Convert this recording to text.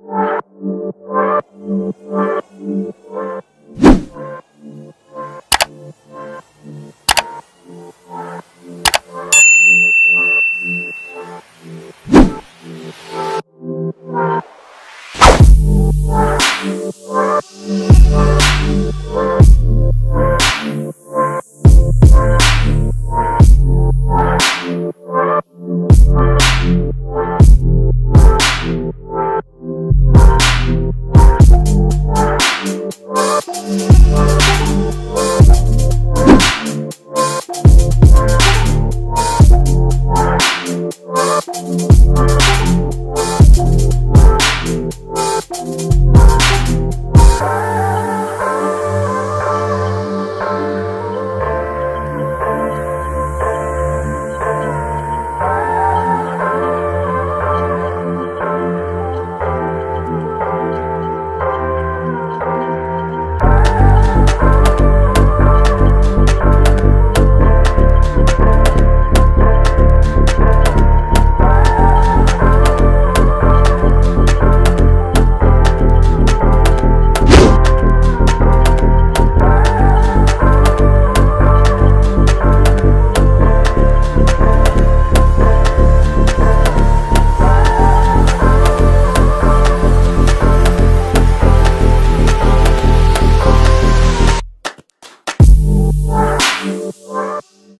you. you